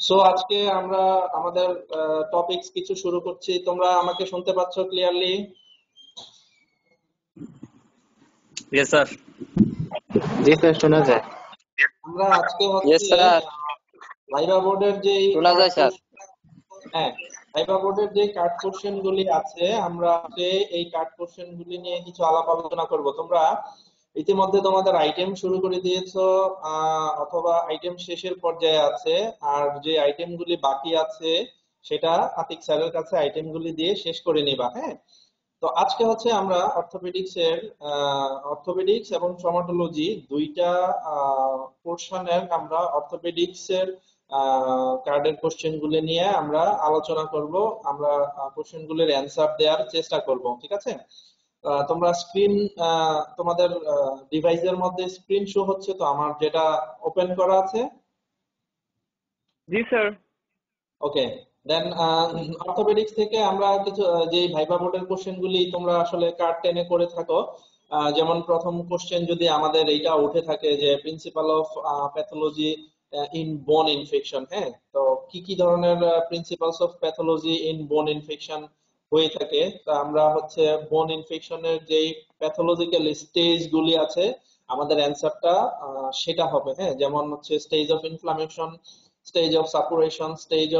So আজকে আমরা আমাদের টপিকস কিছু শুরু করছি। তোমরা আমাকে শুনতে পাচ্ছ clearly yes sir ji sir শোনা যায়। আমরা আজকে Yes, হচ্ছে sir. ভাইবা বোর্ডের যে শোনা যায়, sir. হ্যাঁ ভাইবা বোর্ডের যে কার্ড কোশ্চেন গুলি আছে আমরা আজকে এই কার্ড কোশ্চেন গুলি নিয়ে কিছু আলাপ আলোচনা করব। তোমরা ইতিমধ্যে তোমাদের আইটেম শুরু করে দিয়েছ অথবা আইটেম শেষের পর্যায়ে আছে, আর যে আইটেম গুলি বাকি আছে, সেটা আতিক স্যারের কাছে আইটেম গুলি দিয়ে শেষ করে নিবা হ্যাঁ? তো আজকে হচ্ছে আমরা অর্থোপেডিক্স এর অর্থোপেডিক্স এবং ট্রমাটোলজি দুইটা পোর্শনের আমরা অর্থোপেডিক্স এর কার্ডের কোশ্চেন গুলি নিয়ে আমরা আলোচনা করব, আমরা কোশ্চেন গুলির অ্যান্সার দেওয়ার চেষ্টা করব, ঠিক আছে? তোমরা স্ক্রিন তোমাদের ডিভাইসের মধ্যে স্ক্রিন শো হচ্ছে তো আমার যেটা ওপেন করা আছে। জি স্যার ওকে দেন অর্থোপেডিক্স থেকে আমরা কিছু যে ভাইবা বোর্ডের কোশ্চেন গুলি তোমরা আসলে কার্ড টেনে করে থাকো যেমন প্রথম কোশ্চেন যদি আমাদের এইটা উঠে থাকে যে principle of pathology in bone infection হ্যাঁ? তো কি কি ধরনের principles of pathology in bone infection হয়ে থাকে। তা আমরা হচ্ছে বোন ইনফেকশনের যেই প্যাথোলজিক্যাল স্টেজ গুলি আছে আমাদের অ্যান্সারটা সেটা হবে হ্যাঁ? যেমন হচ্ছে stage of inflammation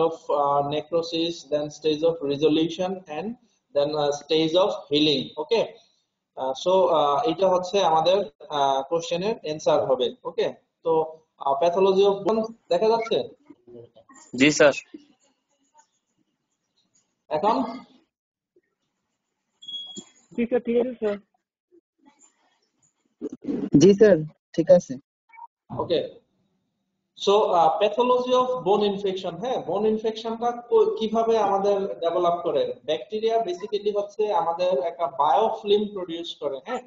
of uh, necrosis, then stage of resolution, and then uh, stage of healing. Okay. Uh, so uh, এটা হচ্ছে আমাদের কোশ্চেনের অ্যান্সার হবে ওকে তো প্যাথোলজি অফ বোন দেখা যাচ্ছে? জি স্যার। এখন? জি স্যার ঠিক আছে। স্যার জি স্যার ঠিক আছে। Okay so pathology of bone infection হ্যাঁ? বোন ইনফেকশনটা কীভাবে আমাদের ডেভেলপ করে? ব্যাকটেরিয়া বেসিক্যালি হচ্ছে আমাদের একটা বায়োফিল্ম প্রডিউস করে হ্যাঁ?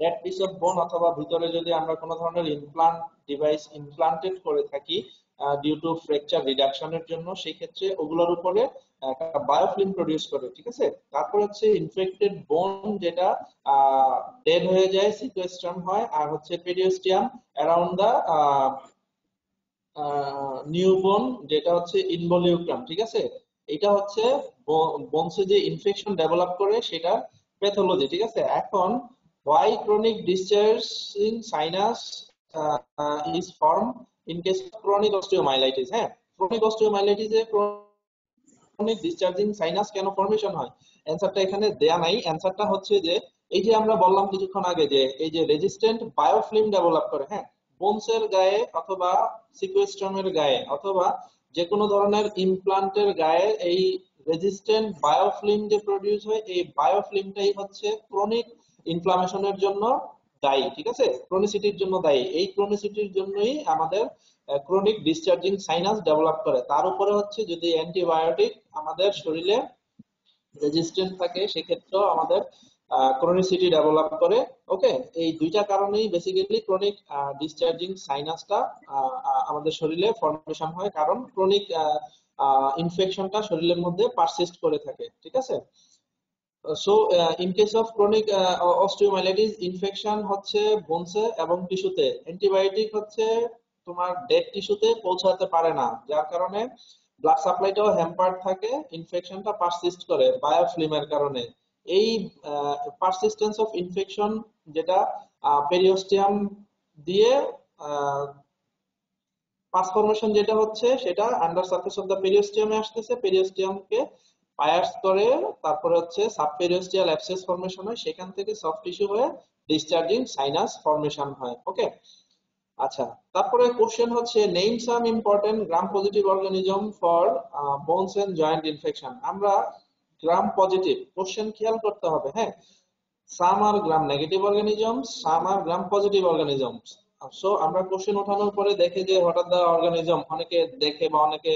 দ্যাট পিস অফ বোন অথবা ভিতরে যদি আমরা কোনো ধরনের ইমপ্লান্ট ডিভাইস ইমপ্লান্টেড করে থাকি ডিউ টু ফ্র্যাকচার রিডাকশনের জন্য সেই ক্ষেত্রে ওগুলোর উপরে একটা বায়োফিল্ম প্রডিউস করে ঠিক আছে? তারপর হচ্ছে ইনফেক্টেড বোন যেটা ডেড হয়ে যায় হয় আর হচ্ছে অ্যারাউন্ড দা যেটা হচ্ছে ইনভলিউক্রাম ঠিক আছে? এটা হচ্ছে বোনসে যে ইনফেকশন ডেভেলপ করে সেটা প্যাথোলজি ঠিক আছে? এখন discharging sinus uh, uh, is formed? In case of chronic osteomyelitis হ্যাঁ? chronic osteomyelitis এ chronic discharging sinus কেন ফর্মেশন হয়? অ্যানসারটা এখানে দেয়া নাই। অ্যানসারটা হচ্ছে যে, এই যে আমরা বললাম কিছুক্ষণ আগে যে, এই যে রেজিস্ট্যান্ট বায়োফিল্ম ডেভেলপ করে হ্যাঁ? বোনসের গায়ে অথবা সিকুয়েস্ট্রামের গায়ে অথবা যে কোনো ধরনের ইমপ্লান্টের গায়ে এই রেজিস্ট্যান্ট বায়োফিল্ম যে প্রডিউস হয়, এই বায়োফিল্মটাই হচ্ছে ক্রনিক ইনফ্লামেশনের জন্য দায়ী, ঠিক আছে? ক্রনিসিটির জন্য দায়ী। এই ক্রনিসিটির জন্যই আমাদের ক্রনিক ডিসচার্জিং সাইনাস ডেভেলপ করে। তার উপরে হচ্ছে যদি অ্যান্টিবায়োটিক আমাদের শরীরে রেজিস্ট্যান্ট থাকে, সেক্ষেত্রেও আমাদের ক্রনিসিটি ডেভেলপ করে। ওকে এই দুইটা কারণেই বেসিক্যালি ক্রনিক ডিসচার্জিং সাইনাসটা আমাদের শরীরে ফর্মেশন হয়। কারণ ক্রনিক ইনফেকশনটা শরীরের মধ্যে পারসিস্ট করে থাকে, ঠিক আছে? So in case of chronic osteomyelitis infection হচ্ছে বোনসে এবং টিস্যুতে অ্যান্টিবায়োটিক হচ্ছে তোমার ডেড টিস্যুতে পৌঁছাতে পারে না। যার কারণে ব্লাড সাপ্লাইটাও হ্যাম্পার্ড থাকে ইনফেকশনটা পারসিস্ট করে বায়োফিল্মের কারণে। এই পারসিস্টেন্স অফ ইনফেকশন যেটা পেরিওস্টিয়াম দিয়ে পাস ফর্মেশন যেটা হচ্ছে সেটা আন্ডার সারফেস অফ দ্য পেরিওস্টিয়ামে আসতেছে। পেরিওস্টিয়ামকে পায়ার্স করে তারপরে হচ্ছে সাবপেরিওস্টিয়াল অ্যাবসেস হয়, সেখান থেকে সফট টিস্যু হয়ে ডিসচার্জিং সাইনাস হয় ওকে আচ্ছা তারপরে কোশ্চেন হচ্ছে name some important gram positive organism for bones and joint infection আমরা গ্রাম পজিটিভ কোশ্চেন খেয়াল করতে হবে হ্যাঁ? Some are gram negative organism some are gram positive organism so আমরা কোশ্চেন ওঠানোর পরে দেখে যে হঠাৎ দা অর্গানিজম অনেকে দেখে বা অনেকে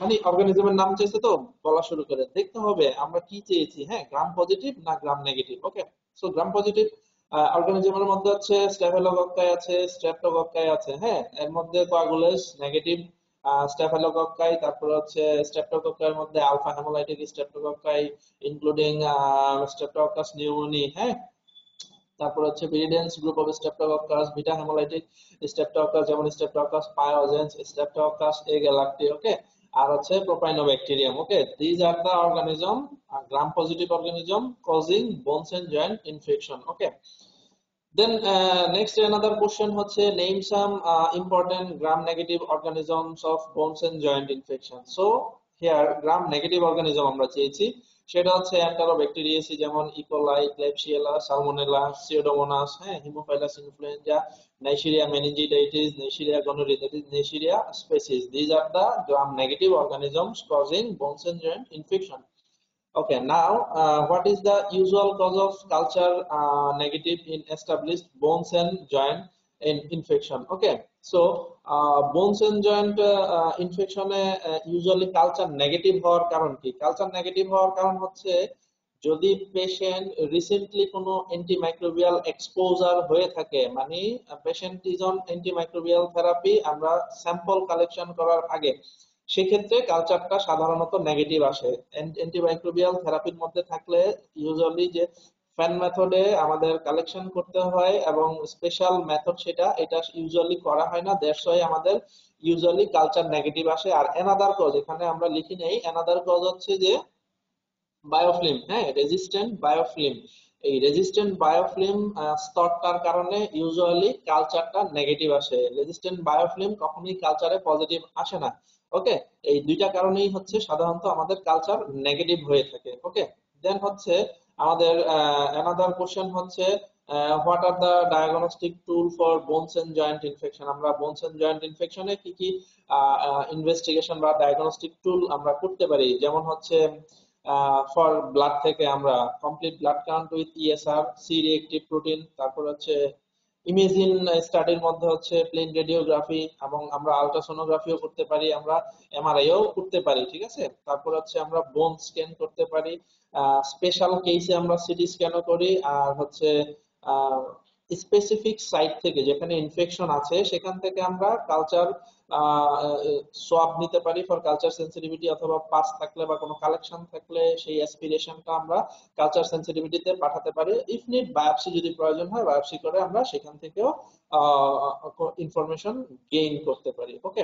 মানে অর্গানিজমের নাম চেয়েছে তো, বলা শুরু করে। দেখতে হবে আমরা কি চেয়েছি হ্যাঁ গ্রাম পজিটিভ না gram negative okay so gram positive অর্গানিজমের মধ্যে হচ্ছে স্ট্যাফেলোকক্কাই আছে স্ট্রেপ্টোকক্কাই আছে হ্যাঁ? এর মধ্যে কোয়াগুলেস নেগেটিভ স্ট্যাফেলোকক্কাই তারপরে হচ্ছে স্ট্রেপ্টোকক্কার মধ্যে আলফা হেমোলাইটিক ইনক্লুডিং নিউমোনি হ্যাঁ? তারপর হচ্ছে viridans group of streptococcus beta haemolytic streptococcus যেমন streptococcus pyogenes streptococcus agalactiae okay আর হচ্ছে propionibacterium okay these are the organism gram positive organism causing bones and joint infection okay uh, next another question হচ্ছে some uh, important gram negative organisms of bones and joint infection. So here gram negative organism আমরা চেয়েছি। সেটা হচ্ছে Enterobacteriaceae যেমন E. coli, ক্লেবশিয়েলা, salmonella, সিওডোমোনাস, হ্যাঁ haemophilus influenzae, neisseria meningitidis, neisseria is Neisseria species. These are the gram negative organisms causing bones and joint infection. Okay, now uh, what is the usual cause of culture uh, negative in established bones in infection? Okay, so uh, bones and joint uh, infection uh, usually culture negative হওয়ার কারণ কি? culture negative হওয়ার কারণ হচ্ছে যদি patient recently কোনো antimicrobial exposure হয়ে থাকে মানে patient is on antimicrobial therapy আমরা স্যাম্পল কালেকশন করার আগে সেক্ষেত্রে কালচারটা সাধারণত নেগেটিভ আসে অ্যান্টিমাইক্রোবিয়াল থেরাপির মধ্যে থাকলে ইউজুয়ালি যে ফ্যান মেথডে আমাদের কালেকশন করতে হয় এবং স্পেশাল মেথড সেটা, এটা ইউজুয়ালি করা হয় না। দ্যাটস ওয়াই আমাদের ইউজুয়ালি কালচার নেগেটিভ আসে। আর এনাদার কজ এখানে আমরা লিখি নেই। এনাদার কজ হচ্ছে যে বায়োফিল্ম হ্যাঁ? রেজিস্ট্যান্ট বায়োফিল্ম এই রেজিস্ট্যান্ট বায়োফিল্ম স্তরটার কারণে ইউজুয়ালি কালচারটা নেগেটিভ আসে। রেজিস্ট্যান্ট বায়োফিল্ম কখনোই কালচারে পজিটিভ আসে না। ওকে এই দুইটা কারণেই হচ্ছে সাধারণত আমাদের কালচার নেগেটিভ হয়ে থাকে। ওকে দেন হচ্ছে আমাদের অ্যানাদার কোশ্চেন হচ্ছে what are the diagnostic tool for bones and joint infection আমরা বোনস এন্ড জয়েন্ট ইনফেকশনে কি কি ইনভেস্টিগেশন বা ডায়াগনস্টিক টুল আমরা করতে পারি? যেমন হচ্ছে ফর ব্লাড থেকে আমরা complete blood count with ESR C reactive protein তারপর হচ্ছে ইমেজিন স্টাডির মধ্যে হচ্ছে প্লেন রেডিওগ্রাফি এবং আমরা আলট্রাসোনোগ্রাফিও করতে পারি, আমরা এমআরআইও করতে পারি, ঠিক আছে? তারপর হচ্ছে আমরা বোন স্ক্যান করতে পারি স্পেশাল কেসে আমরা সিটি স্ক্যানও করি, আর হচ্ছে স্পেসিফিক সাইট থেকে যেখানে ইনফেকশন আছে, সেখান থেকে আমরা কালচার সোয়াব নিতে পারি ফর কালচার সেন্সিটিভিটি অথবা থাকলে বা কোনো কালেকশন থাকলে সেই অ্যাসপিরেশনটা আমরা কালচার সেন্সিটিভিটিতে পাঠাতে পারি। ইফ নিড বায়োপসি যদি প্রয়োজন হয় বায়োপসি করে আমরা সেখান থেকেও ইনফরমেশন গেইন করতে পারি। ওকে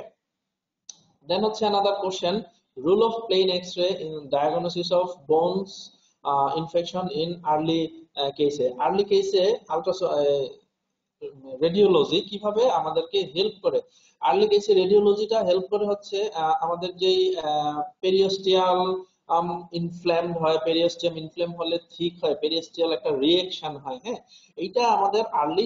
দেন হচ্ছে question rule of plain x-ray in diagnosis of bones uh, infection in early uh, case early radiology কীভাবে আমাদেরকে হেল্প করে? আর্লি কেসে রেডিওলজিটা হেল্প করে হচ্ছে আমাদের যেই পেরিওস্টিয়াল ইনফ্লেমড হয় পেরিওস্টিয়াম ইনফ্লেম হলে ঠিক হয় পেরিওস্টিয়াল একটা রিয়েকশন হয় হ্যাঁ? এইটা আমাদের আর্লি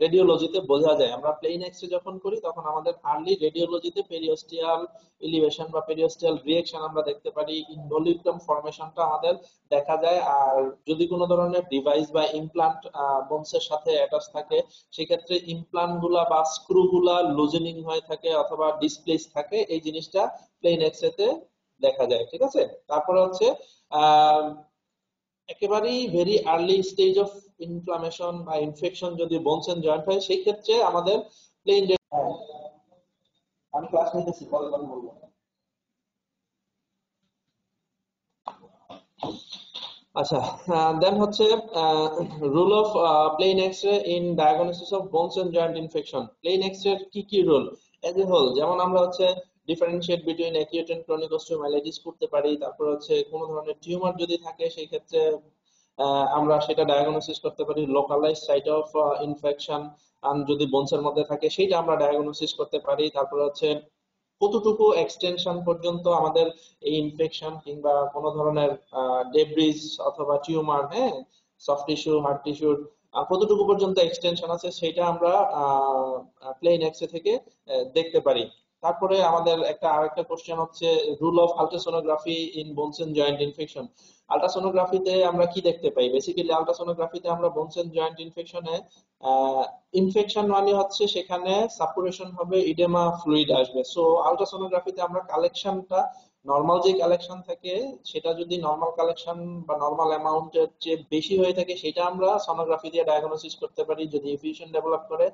রেডিওলজিতে বোঝা যায়। আমরা প্লেন এক্সরে যখন করি, তখন আমাদের আর্লি রেডিওলজিতে পেরিওস্টিয়াল ইলিভেশন বা পেরিওস্টিয়াল রিয়েকশন আমরা দেখতে পারি। ইনভলিউটাম ফরমেশনটা আমাদের দেখা যায়। আর যদি কোনো ধরনের ডিভাইস বা ইমপ্লান্ট বোনসের সাথে অ্যাটাচ থাকে, সেক্ষেত্রে ইমপ্লান্টগুলা বা স্ক্রু গুলা লুজেনিং হয়ে থাকে অথবা ডিসপ্লেস থাকে। এই জিনিসটা প্লেন এক্সরেতে দেখা যায় ঠিক আছে? তারপরে হচ্ছে একেবারেই very early stage of inflammation বা ইনফেকশন যদি এন্ড জয়েন্ট হয় সেই ক্ষেত্রে আমাদের প্লেন আমি ক্লাস নিতেছি পরে কথা বলব। আচ্ছা দেন হচ্ছে role of plain x ray in diagnosis of bones and joint infection plain x ray কি কি রুল এজ এ হোল যেমন আমরা হচ্ছে differentiate between acute and chronic osteomyelitis করতে পারি, তারপর হচ্ছে কোনো ধরনের টিউমার যদি থাকে, সেই ক্ষেত্রে আমরা সেটা ডায়াগনোসিস করতে পারি লোকালাইজ সাইট অফ ইনফেকশন যদি বোনসের মধ্যে থাকে সেটা আমরা ডায়াগনোসিস করতে পারি, তারপর হচ্ছে কতটুকু এক্সটেনশন পর্যন্ত আমাদের এই ইনফেকশন কিংবা কোনো ধরনের ডেব্রিজ অথবা টিউমার হ্যাঁ সফট টিস্যু হার্ড টিস্যুর কতটুকু পর্যন্ত এক্সটেনশন আছে সেটা আমরা প্লেন এক্সরে থেকে দেখতে পারি। তারপরে আমাদের একটা আরেকটা কোশ্চেন হচ্ছে role of ultrasonography in bones and joint infection আলট্রাসোনোগ্রাফিতে আমরা কি দেখতে পাই? বেসিক্যালি আলট্রাসোনোগ্রাফিতে আমরা বোনসেন জয়েন্ট ইনফেকশনে ইনফেকশন মানে হচ্ছে সেখানে সাপুরেশন হবে ইডেমা ফ্লুইড আসবে। সো আলট্রাসোনোগ্রাফিতে আমরা কালেকশনটা নর্মাল যে কালেকশন থাকে, সেটা যদি নর্মাল কালেকশন বা নর্মাল অ্যামাউন্টের চেয়ে বেশি হয়ে থাকে, সেটা আমরা সোনোগ্রাফি দিয়ে ডায়াগনোসিস করতে পারি, যদি এফিউশন ডেভেলপ করে।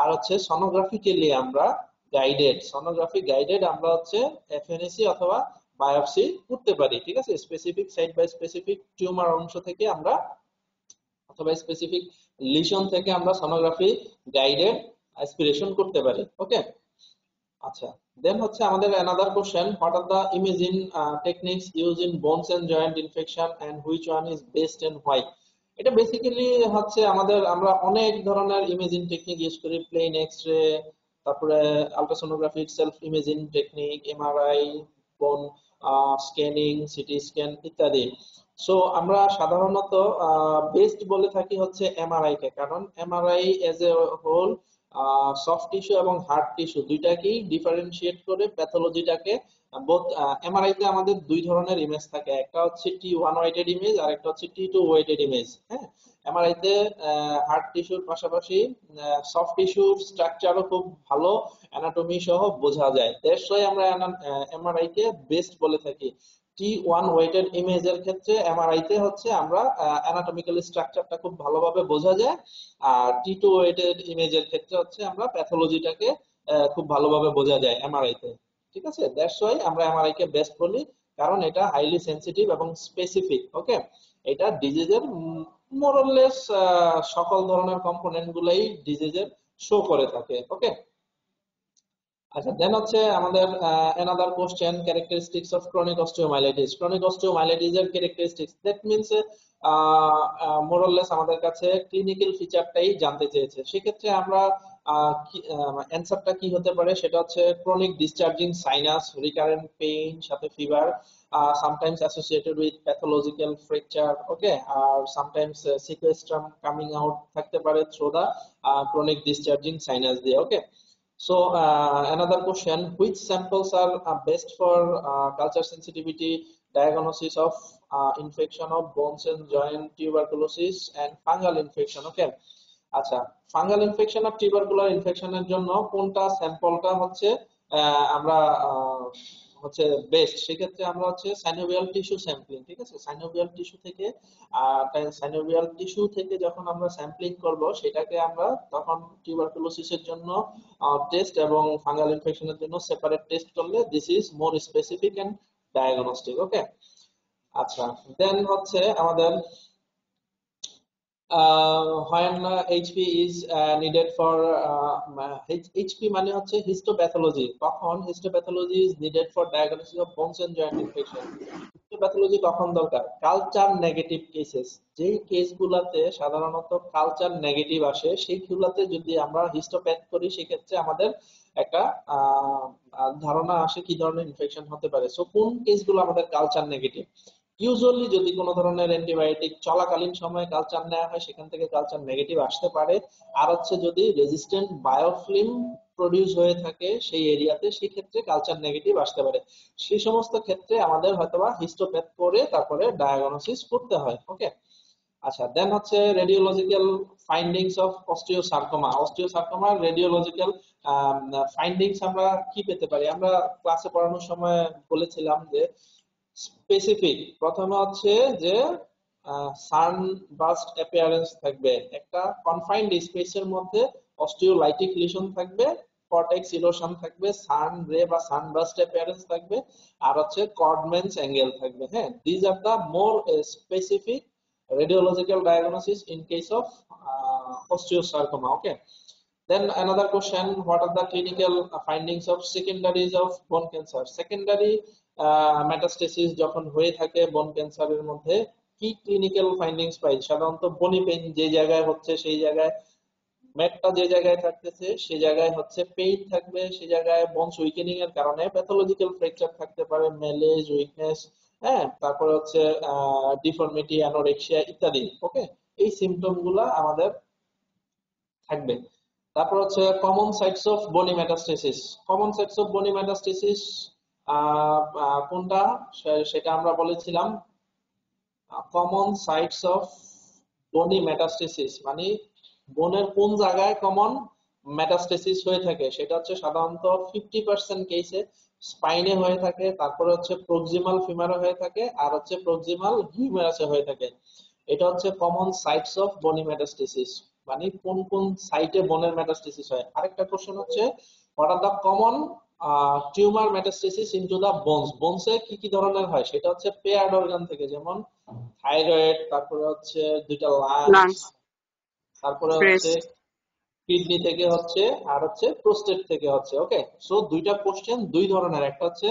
আর হচ্ছে সোনোগ্রাফিক্যালি আমরা গাইডেড সোনোগ্রাফি গাইডেড আমরা হচ্ছে এফএনএসি অথবা বায়োপসি করতে পারি, ঠিক আছে? Specific site by specific tumour অংশ থেকে আমরা অথবা স্পেসিফিক লিশন থেকে আমরা সোনোগ্রাফি গাইডেড অ্যাসপিরেশন করতে পারি ওকে আচ্ছা দেন হচ্ছে আমাদের another question what are the imaging techniques use in bones and joint infection and which one is best and why এটা বেসিক্যালি হচ্ছে আমাদের, আমরা অনেক ধরনের ইমেজিং টেকনিক ইউজ করি প্লেন এক্স রে তারপরে ultrasonography self imaging technique MRI bone scanning CT scan ইত্যাদি। So আমরা সাধারণত বেস্ট বলে থাকি হচ্ছে এমআরআই কে। কারণ MRI as a whole soft tissue এবং হার্ড টিস্যু দুইটাকেই ডিফারেন্সিয়েট করে প্যাথোলজিটাকে বোথ এমআরআই তে আমাদের দুই ধরনের ইমেজ থাকে। একটা হচ্ছে টি ওয়ান ওয়েটেড ইমেজ আর একটা হচ্ছে টি টু ওয়েটেড ইমেজ হ্যাঁ? এমআরআই তে হার্ড টিস্যুর পাশাপাশি সফট টিস্যুর স্ট্রাকচারও খুব ভালো অ্যানাটমি সহ বোঝা যায়। ওয়াই আমরা এমআরআই কে বেস্ট বলে থাকি। টি ওয়ান ওয়েটেড ইমেজের ক্ষেত্রে এমআরআই তে হচ্ছে আমরা অ্যানাটমিক্যাল স্ট্রাকচারটা খুব ভালোভাবে বোঝা যায়। আর টি টু ওয়েটেড ইমেজের ক্ষেত্রে হচ্ছে আমরা প্যাথোলজিটাকে খুব ভালোভাবে বোঝা যায় এমআরআই তে। ঠিক আছে? দ্যাটস ওয়াই আমরা এমআরআই কে বেস্ট বলি, কারণ এটা হাইলি সেনসিটিভ এবং স্পেসিফিক ওকে এটা ডিজিজের মোরলেস সকল ধরনের কম্পোনেন্ট গুলাই ডিজিজের শো করে থাকে ওকে আচ্ছা দেন হচ্ছে আমাদের another question characteristics of chronic osteomyelitis chronic osteomyelitis এর ক্যারেক্টারিস্টিক্স দ্যাট মিন্স মোরলেস আমাদের কাছে ক্লিনিক্যাল ফিচারটাই জানতে চেয়েছে। সেক্ষেত্রে আমরা অ্যান্সারটা কি হতে পারে? সেটা হচ্ছে chronic discharging sinus recurrent pain সাথে fever associated with pathological fracture okay? or sometimes uh, sequestrum coming out থাকতে পারে the uh, chronic discharging sinus দিয়ে okay? So uh, another question which samples are uh, best for uh, culture sensitivity diagnosis of uh, infection of bones and joint tuberculosis and fungal infection okay আচ্ছা fungal infection আর tubercular ইনফেকশনের জন্য কোনটা স্যাম্পলটা হচ্ছে আমরা হচ্ছে best সেক্ষেত্রে আমরা হচ্ছে সাইনোভিয়াল টিস্যু স্যাম্পলিং ঠিক আছে? সাইনোভিয়াল টিস্যু থেকে সাইনোভিয়াল টিস্যু থেকে যখন আমরা স্যাম্পলিং করব, সেটাকে আমরা তখন টিউবারকুলোসিসের জন্য টেস্ট এবং ফাঙ্গাল ইনফেকশনের জন্য সেপারেট টেস্ট করলে this is more specific and diagnostic okay আচ্ছা দেন হচ্ছে আমাদের uh, needed for uh, H- HP মানে হচ্ছে histopathology. কখন histopathology is needed for diagnosis of bones and joint infection? Histopathology কখন দরকার? কালচার নেগেটিভ কেসেস যেই কেসগুলাতে সাধারণত কালচার নেগেটিভ আসে সেইগুলাতে যদি আমরা হিস্টোপ্যাথ করি সেক্ষেত্রে আমাদের একটা ধারণা আসে কি ধরনের ইনফেকশন হতে পারে। সো কোন কেসগুলো আমাদের কালচার নেগেটিভ ইউজুয়ালি যদি কোনো ধরনের অ্যান্টিবায়োটিক চলাকালীন সময়ে কালচার নেওয়া হয়, সেখান থেকে কালচার নেগেটিভ আসতে পারে। আর হচ্ছে যদি রেজিস্ট্যান্ট বায়োফিল্ম প্রডিউস হয়ে থাকে সেই এরিয়াতে সেই ক্ষেত্রে কালচার নেগেটিভ আসতে পারে। সেই সমস্ত ক্ষেত্রে আমাদের হয়তোবা হিস্টোপ্যাথ করে তারপরে ডায়াগনোসিস করতে হয় ওকে আচ্ছা দেন হচ্ছে রেডিওলজিক্যাল ফাইন্ডিংস অফ অস্টিওসার্কোমা অস্টিওসার্কোমার রেডিওলজিক্যাল ফাইন্ডিংস আমরা কি পেতে পারি? আমরা ক্লাসে পড়ানোর সময় বলেছিলাম যে স্পেসিফিক প্রথমে হচ্ছে যে হ্যাঁ these are the more specific radiological diagnosis in case of osteosarcoma okay then another question what are the clinical findings of secondaries of bone cancer secondary metastasis যখন হয়ে থাকে বোন ক্যান্সারের মধ্যে, কি ক্লিনিক্যাল ফাইন্ডিংস পাই? সাধারণত বনি পেইন যে জায়গায় হচ্ছে সেই জায়গায়, ম্যাটটা যে জায়গায় থাকতেছে সেই জায়গায় হচ্ছে পেইন থাকবে সেই জায়গায় বোনস উইকেনিং এর কারণে প্যাথোলজিক্যাল ফ্র্যাকচার থাকতে পারে মেলেজ উইকনেস হ্যাঁ? তারপরে হচ্ছে ডিফর্মিটি অ্যানোরেক্সিয়া ইত্যাদি ওকে এই সিমটমগুলা আমাদের থাকবে। তারপর হচ্ছে common sites of bony metastasis common sites of bony metastasis কোনটা? সেটা আমরা বলেছিলাম common sites of bony metastasis মানে বোনের কোন জায়গায় কমন মেটাস্টেসিস হয়ে থাকে? সেটা হচ্ছে সাধারণত ফিফটি পার্সেন্ট কেসে স্পাইনে হয়ে থাকে, তারপরে হচ্ছে প্রক্সিমাল ফিমারে হয়ে থাকে, আর হচ্ছে প্রক্সিমাল হিউমেরাসে হয়ে থাকে। এটা হচ্ছে common sites of bony metastasis মানে কোন কোন সাইটে বোনের মেটাস্টেসিস হয়? আরেকটা কোশ্চেন হচ্ছে what are the common tumour metastasis into the bones বোনসে কি কি ধরনের হয়? সেটা হচ্ছে পেয়ার্ড অর্গান থেকে যেমন থাইরয়েড তারপরে হচ্ছে দুইটা লাংস তারপরে হচ্ছে কিডনি থেকে হচ্ছে আর হচ্ছে প্রোস্টেট থেকে হচ্ছে ওকে সো দুইটা কোশ্চেন দুই ধরনের। একটা হচ্ছে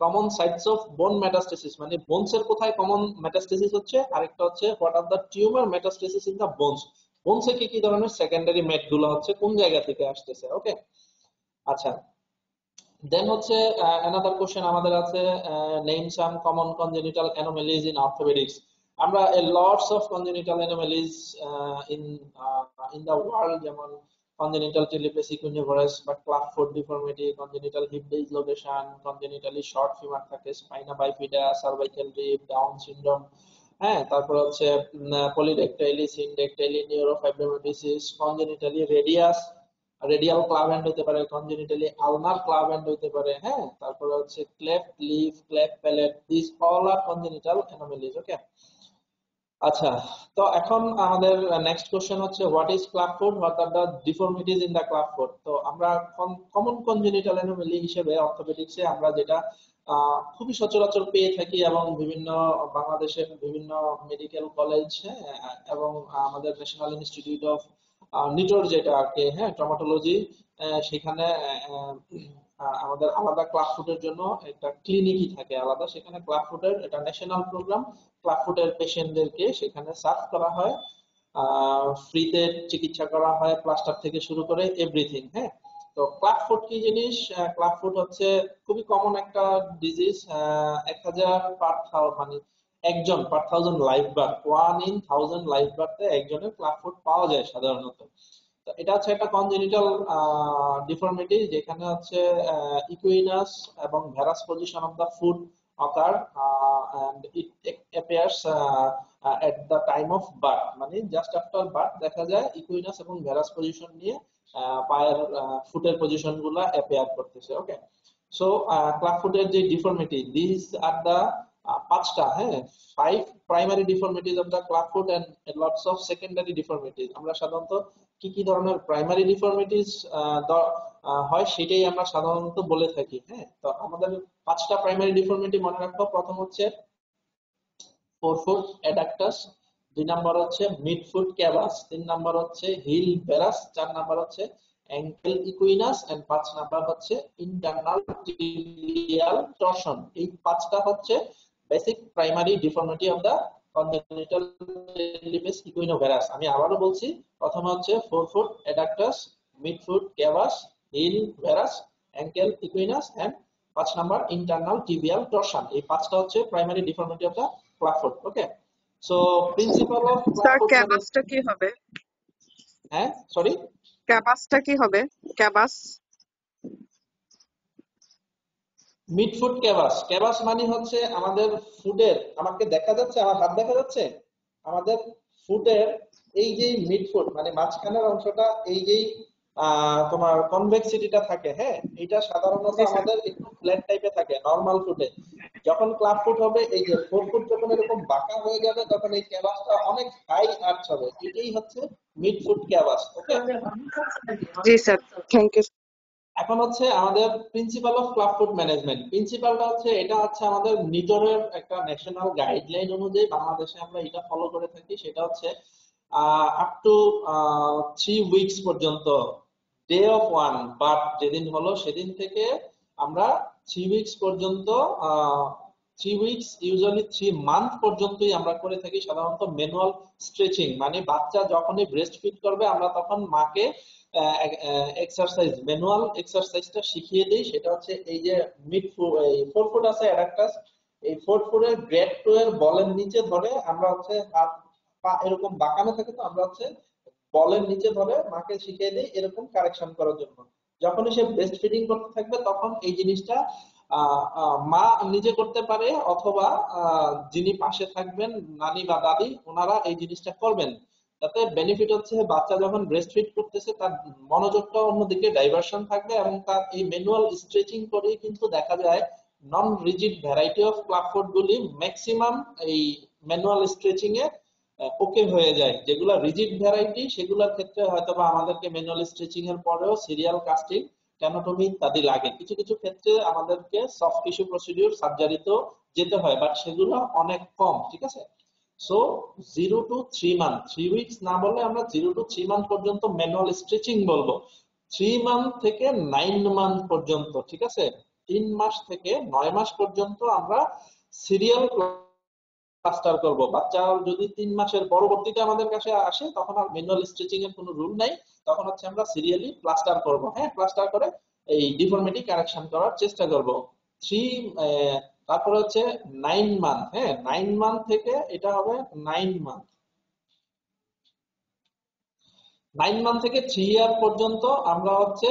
common sites of bone metastasis মানে বোনস এর কোথায় কমন মেটাস্টেসিস হচ্ছে আরেকটা হচ্ছে what are the tumour metastasis in the bones bones কি কি ধরনের সেকেন্ডারি মেটগুলো হচ্ছে কোন জায়গা থেকে আসতেছে ওকে আচ্ছা দেন হচ্ছে অ্যানাদার কোশ্চেন আমাদের আছে name some common congenital anomalies in orthopaedics আমরা lots of congenital anomalies in in the world যেমন congenital telepathic universe বা foot deformity congenital hip dislocation, congenitally short femur থাকে, spina bifida, cervical rib, down syndrome হ্যাঁ? তারপর হচ্ছে polydactyly syndactyly neurofibromatosis congenitally radius radial club hand হতে পারে congenitally আলনার club hand হতে পারে হ্যাঁ? তারপরে হচ্ছে cleft lip cleft palate this all are congenital anomalies okay আচ্ছা তো এখন আমাদের নেক্সট কোশ্চেন হচ্ছে what is club foot what are the deformities in the club foot তো আমরা কমন কনজেনিটাল অ্যানোমালি হিসেবে অর্থোপেডিক্সে আমরা যেটা খুবই সচরাচর পেয়ে থাকি এবং বিভিন্ন বাংলাদেশের বিভিন্ন মেডিকেল কলেজ হ্যাঁ? এবং আমাদের ন্যাশনাল ইনস্টিটিউট অফ নিটোর যেটা আর কি হ্যাঁ টমাটোলজি সেখানে আমাদের আলাদা ক্লাব ফুডের জন্য একটা ক্লিনিকই থাকে আলাদা। সেখানে ক্লাব ফুডের এটা ন্যাশনাল প্রোগ্রাম ক্লাব ফুডের পেশেন্টদেরকে সেখানে সার্ভ করা হয়। ফ্রিতে চিকিৎসা করা হয় প্লাস্টার থেকে শুরু করে এভরিথিং হ্যাঁ। তো ক্লাব ফুড কি জিনিস? ক্লাব ফুড হচ্ছে খুবই কমন একটা ডিজিজ এক হাজার পার মানে একজন per thousand live birth one in thousand live বার্থে একজনের ক্লাব ফুড পাওয়া যায় সাধারণত। এটা হচ্ছে একটা কনজেনিটাল ডিফর্মিটি যেখানে হচ্ছে ইকুইনাস এবং varus position of the foot uh, and it appears uh, at the time of মানে জাস্ট আফটার বার্থ দেখা যায় ইকুইনাস এবং ভ্যারাস পজিশন নিয়ে পায়ের ফুটের পজিশনগুলা অ্যাপিয়ার করতেছে ওকে সো ক্লাব ফুটের যে ডিফর্মিটি দিস আর দা পাঁচটা হ্যাঁ? Five primary deformities of the club foot and lots of secondary deformities আমরা সাধারণত কি কি ধরনের প্রাইমারি ডিফর্মিটিস হয় সেটাই আমরা সাধারণত বলে থাকি হ্যাঁ? তো আমাদের পাঁচটা প্রাইমারি ডিফর্মিটি মনে রাখব। প্রথম হচ্ছে ফোর ফুট অ্যাডাক্টাস দুই নাম্বার হচ্ছে মিড ফুট ক্যাবাস তিন নাম্বার হচ্ছে হিল ভেরাস চার নাম্বার হচ্ছে অ্যাঙ্কেল ইকুইনাস এন্ড পাঁচ নাম্বার হচ্ছে ইন্টারনাল টিবিয়াল টর্শন এই পাঁচটা হচ্ছে basic primary deformity of the congenital talipes equinovarus আমি আবারও বলছি প্রথমে হচ্ছে forefoot adductus midfoot cavus heel varus ankle equinus and পাঁচ নাম্বার ইন্টারনাল টিবিয়াল টর্শন এই পাঁচটা হচ্ছে primary deformity of the clubfoot okay so principle of sir ক্যাবাসটা কি হবে? হ্যাঁ সরি ক্যাবাসটা কি হবে? Cavus mid foot cavus cavus মানে হচ্ছে আমাদের ফুডের আমাকে দেখা যাচ্ছে আমার হাত দেখা যাচ্ছে? আমাদের ফুডের এই যে মিড ফুড মানে মাঝখানের অংশটা এই যে তোমার কনভেক্সিটিটা থাকে হ্যাঁ? এটা সাধারণত আমাদের একটু ফ্ল্যাট টাইপে থাকে নরমাল ফুডে যখন ক্লাব ফুড হবে এই যে ফোর ফুড যখন এরকম বাঁকা হয়ে যাবে তখন এই ক্যাভাসটা অনেক হাই আর্চ হবে। এটাই হচ্ছে mid foot cavus okay ji sir thank you এখন হচ্ছে আমাদের principle of club foot management প্রিন্সিপালটা হচ্ছে এটা হচ্ছে আমাদের নিটরের একটা ন্যাশনাল গাইডলাইন অনুযায়ী বাংলাদেশে আমরা এটা ফলো করে থাকি। সেটা হচ্ছে আপ টু থ্রি উইকস পর্যন্ত ডে অফ ওয়ান বাট যেদিন হলো সেদিন থেকে আমরা থ্রি উইকস পর্যন্ত three weeks usually three month পর্যন্তই আমরা করে থাকি। সাধারণত ম্যানুয়াল স্ট্রেচিং মানে বাচ্চা যখনই ব্রেস্ট ফিড করবে, আমরা তখন মাকে এক্সারসাইজ ম্যানুয়াল এক্সারসাইজটা শিখিয়ে সেটা হচ্ছে এই যে মিড ফোর ফুট আছে এই ফোর ফুটের টু এর বলের নিচে ধরে আমরা হচ্ছে হাত, পা এরকম বাঁকানো থাকে তো, আমরা হচ্ছে বলের নিচে ধরে মাকে শিখিয়ে দিই এরকম কারেকশন করার জন্য। যখনই সে ব্রেস্ট ফিডিং করতে থাকবে, তখন এই জিনিসটা মা নিজে করতে পারে অথবা যিনি পাশে থাকবেন, নানি বা দাদি, ওনারা এই জিনিসটা করবেন। তাতে বেনিফিট হচ্ছে বাচ্চা যখন ব্রেস্ট ফিড করতেছে, তার মনোযোগটা অন্যদিকে ডাইভার্সন থাকবে এবং তার এই ম্যানুয়াল স্ট্রেচিং করেই কিন্তু দেখা যায় non rigid variety of club গুলি ম্যাক্সিমাম এই ম্যানুয়াল স্ট্রেচিং এ ওকে হয়ে যায়। যেগুলো রিজিড ভ্যারাইটি সেগুলোর ক্ষেত্রে হয়তোবা আমাদেরকে ম্যানুয়াল স্ট্রেচিং এর পরেও সিরিয়াল কাস্টিং ট্যানোটমি ইত্যাদি লাগে। কিছু কিছু ক্ষেত্রে আমাদেরকে সফট টিস্যু প্রসিডিউর সার্জারিতেও যেতে হয় বাট সেগুলো অনেক কম, ঠিক আছে? So zero to three month three weeks না বললে আমরা জিরো টু থ্রি মান্থ পর্যন্ত ম্যানুয়াল স্ট্রেচিং বলব। থ্রি মান্থ থেকে নাইন মান্থ পর্যন্ত, ঠিক আছে? তিন মাস থেকে নয় মাস পর্যন্ত আমরা সিরিয়াল ক্লাস্টার করব। বাচ্চা যদি তিন মাসের পরবর্তীতে আমাদের কাছে আসে, তখন আর ম্যানুয়াল স্ট্রেচিং এর কোনো রুল নাই। তখন হচ্ছে আমরা সিরিয়ালি ক্লাস্টার করব হ্যাঁ? ক্লাস্টার করে এই ডিফর্মিটি কারেকশন করার চেষ্টা করব। থ্রি তারপরে হচ্ছে নাইন মান্থ হ্যাঁ? নাইন মান্থ থেকে এটা হবে নাইন মান্থ নাইন মান্থ থেকে থ্রি ইয়ার পর্যন্ত আমরা হচ্ছে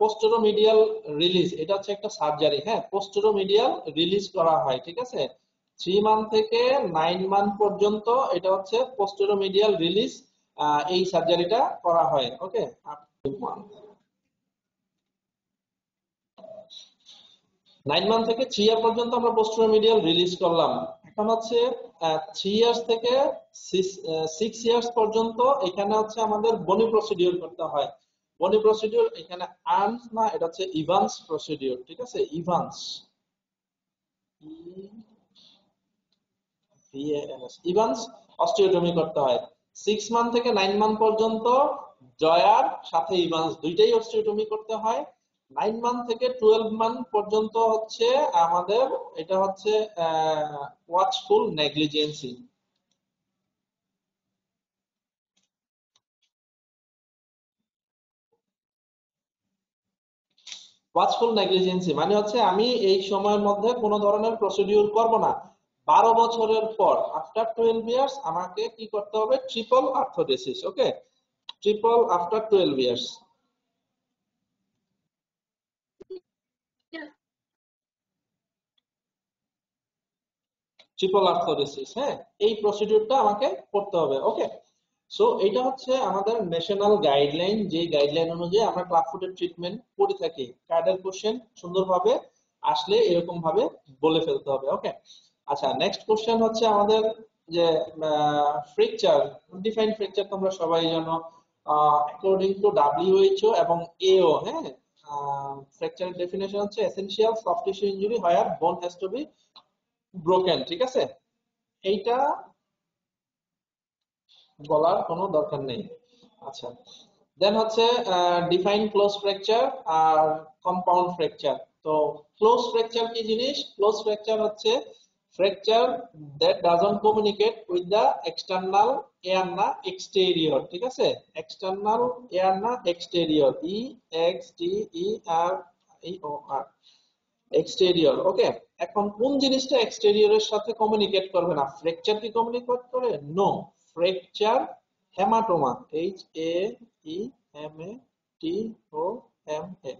পোস্টেরোমিডিয়াল রিলিজ এটা হচ্ছে একটা সার্জারি হ্যাঁ? পোস্টেরোমিডিয়াল রিলিজ করা হয়, ঠিক আছে? থ্রি মান্থ থেকে নাইন মান্থ পর্যন্ত এটা হচ্ছে পোস্টেরোমিডিয়াল রিলিজ এই সার্জারিটা করা হয় ওকে নাইন মান্থ থেকে থ্রি ইয়ার পর্যন্ত আমরা পোস্টেরোমিডিয়াল রিলিজ করলাম। এখন হচ্ছে থ্রি ইয়ার্স থেকে সিক্স ইয়ার্স পর্যন্ত এখানে হচ্ছে আমাদের বনি প্রসিডিওর করতে হয়। বনি প্রসিডিওর এখানে আর্নস না, এটা হচ্ছে ইভান্স প্রসিডিওর ঠিক আছে? ইভান্স ইভান্স অস্টিওটমি করতে হয়। সিক্স মান্থ থেকে নাইন মান্থ পর্যন্ত জয়ার, সাথে ইভান্স দুইটাই অস্টিওটমি করতে হয়। নাইন মান্থ থেকে টুয়েলভ মান্থ পর্যন্ত হচ্ছে আমাদের, এটা হচ্ছে ওয়াচফুল নেগলিজেন্সি ওয়াচফুল নেগলিজেন্সি মানে হচ্ছে আমি এই সময়ের মধ্যে কোনো ধরনের প্রসিডিউর করব না। বারো বছরের পর আফটার টুয়েলভ ইয়ার্স আমাকে কি করতে হবে? Triple arthrodesis okay triple after twelve years triple হ্যাঁ? এই প্রসিডিউরটা আমাকে করতে হবে ওকে সো এটা হচ্ছে আমাদের ন্যাশনাল গাইডলাইন যে গাইডলাইন অনুযায়ী আমরা ক্লাবফুটের ট্রিটমেন্ট করে থাকি। কোশ্চেন সুন্দরভাবে আসলে এরকম ভাবে বলে ফেলতে হবে ওকে আচ্ছা নেক্সট কোশ্চেন হচ্ছে আমাদের যে ফ্র্যাকচার ডিফাইন ফ্র্যাকচার তোমরা সবাই জানো অ্যাকর্ডিং টু ডাব্লিউএইচও এবং এও হ্যাঁ? ফ্র্যাকচারের ডেফিনেশন হচ্ছে essential soft tissue injury where bone has to be broken ঠিক আছে? এইটা বলার কোনো দরকার নেই। আচ্ছা। দেন হচ্ছে ডিফাইন ক্লোজ ফ্র্যাকচার আর কম্পাউন্ড ফ্র্যাকচার তো ক্লোজ ফ্র্যাকচার কি জিনিস? ক্লোজ ফ্র্যাকচার হচ্ছে fracture that doesn't communicate with the external air না এক্সটেরিয়র ঠিক আছে? এক্সটার্নাল এয়ার না exterior E X T E R I O R exterior okay এখন কোন জিনিসটা এক্সটেরিয়রের সাথে কমিউনিকেট করবে না? ফ্র্যাকচার কি কমিউনিকেট করে? No fracture haematoma H A E M A T O M A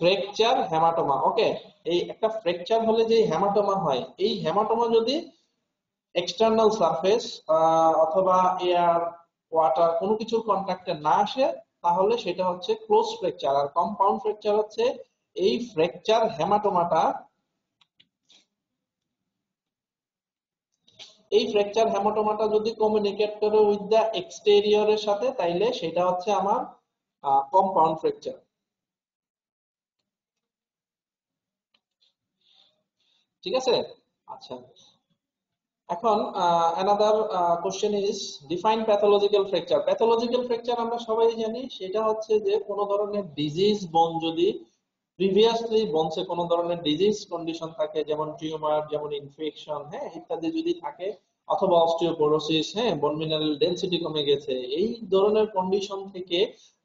fracture haematoma okay এই একটা ফ্র্যাকচার হলে যে হেমাটোমা হয়, এই হেমাটোমা যদি এক্সটার্নাল সারফেস অথবা এয়ার ওয়াটার কোনো কিছুর কন্ট্যাক্টে না আসে, তাহলে সেটা হচ্ছে ক্লোজ ফ্র্যাকচার আর কম্পাউন্ড ফ্র্যাকচার হচ্ছে এই ফ্র্যাকচার হেমাটোমাটা এই ফ্র্যাকচার হেমাটোমাটা যদি কমিউনিকেট করে উইথ দ্য এক্সটেরিয়রের সাথে, তাইলে সেটা হচ্ছে আমার কম্পাউন্ড ফ্র্যাকচার ঠিক আছে? আচ্ছা। এখন another question is define pathological fracture pathological fracture আমরা সবাই জানি, সেটা হচ্ছে যে কোনো ধরনের ডিজিজ বোন যদি প্রিভিয়াসলি বনসে কোনো ধরনের ডিজিজ কন্ডিশন থাকে, যেমন টিউমার যেমন ইনফেকশন হ্যাঁ ইত্যাদি যদি থাকে, অথবা অস্টিওপোরোসিস হ্যাঁ বোন মিনারেল ডেনসিটি কমে গেছে, এই ধরনের কন্ডিশন থেকে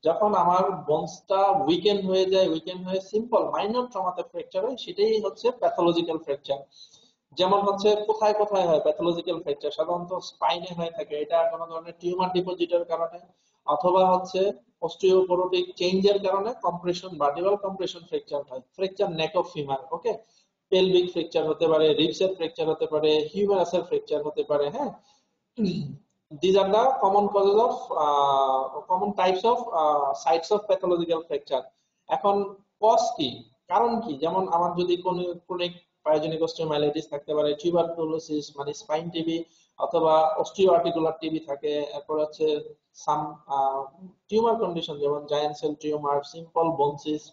যখন আমার বোনসটা উইকেন্ড হয়ে যায় উইকেন্ড হয়ে সিম্পল মাইনর ট্রমাতে ফ্র্যাকচার হয়, সেটাই হচ্ছে প্যাথোলজিক্যাল ফ্র্যাকচার যেমন হচ্ছে কোথায় কোথায় হয় প্যাথোলজিক্যাল ফ্র্যাকচার সাধারণত স্পাইনে হয়ে থাকে, এটা কোনো ধরনের টিউমার ডিপোজিটের কারণে অথবা হচ্ছে অস্টিওপোরোটিক চেঞ্জের কারণে কম্প্রেশন ভার্টিব্রাল কম্প্রেশন ফ্র্যাকচার হয়। Fracture neck of femur okay pelvic fracture হতে পারে রিবসের ফ্র্যাকচার হতে পারে হিউমেরাসের ফ্র্যাকচার হতে পারে হ্যাঁ? These are the common causes of uh, common types of uh, sites fracture. এখন কজ কি? কারণ কি? যেমন আমার যদি কোনো ক্রনিক পায়োজেনিক অস্টিওমাইলাইটিস থাকতে পারে টিউবারকুলোসিস মানে স্পাইন টিবি অথবা অস্টিওআর্টিকুলার টিবি থাকে এরপর হচ্ছে সাম টিউমার কন্ডিশন যেমন giant cell tumour simple bone cyst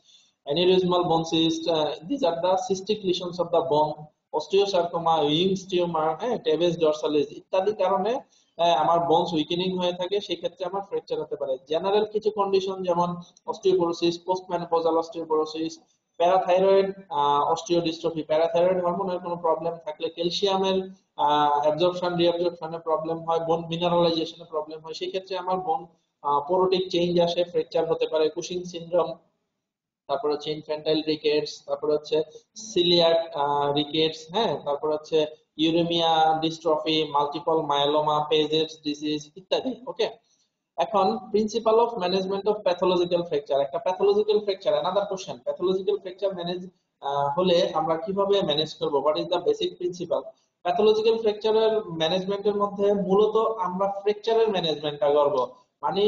aneurysmal bone cyst uh, these are the cystic lesions of the Ewing's tumour হ্যাঁ টেবেস ডরসালিস ইত্যাদি কারণে আমার বোনস উইকেনিং হয়ে থাকে সেই ক্ষেত্রে আমার ফ্র্যাকচার হতে পারে। জেনারেল কিছু কন্ডিশন যেমন osteoporosis post menopausal osteoporosis parathyroid osteodystrophy. Parathyroid হরমোনের কোনো প্রবলেম থাকলে ক্যালসিয়ামের অ্যাবজর্পশন রিঅ্যাবজর্পশনের প্রবলেম হয় বোন মিনারেলাইজেশনের প্রবলেম হয়। সেই ক্ষেত্রে আমার বোন পোরোটিক চেঞ্জ আসে ফ্র্যাকচার হতে পারে কুশিং সিনড্রোম তারপর হচ্ছে ইনফ্যান্টাইল রিকেটস তারপর হচ্ছে সিলিয়াক রিকেটস হ্যাঁ তারপর হচ্ছে uraemia dystrophy multiple myeloma Paget's disease ইত্যাদি ওকে এখন principle of management of pathological fracture একটা pathological fracture another question pathological fracture manage হলে আমরা কীভাবে ম্যানেজ করব? What is the basic principle pathological ফ্র্যাকচারের ম্যানেজমেন্টের মধ্যে মূলত আমরা ফ্র্যাকচারের ম্যানেজমেন্টটা করব। মানে